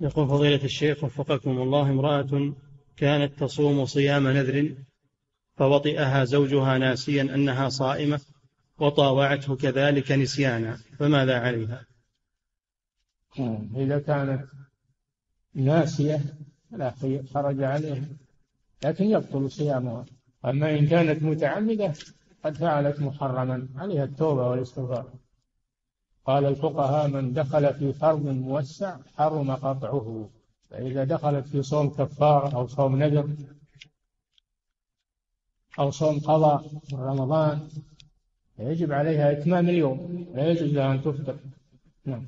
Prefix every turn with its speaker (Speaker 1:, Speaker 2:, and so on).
Speaker 1: يقول فضيلة الشيخ وفقكم الله امرأة كانت تصوم صيام نذر فوطئها زوجها ناسيا أنها صائمة وطاوعته كذلك نسيانا فماذا عليها؟
Speaker 2: إذا كانت ناسية لا خرج عليها لكن يبطل صيامها. أما إن كانت متعمدة قد فعلت محرما عليها التوبة والاستغفار. قال الفقهاء من دخل في فرض موسع حرم قطعه. فإذا دخلت في صوم كفارة أو صوم نذر أو صوم قضاء رمضان يجب عليها إتمام اليوم لا يجوز لها أن تفطر. نعم.